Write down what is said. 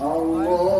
الله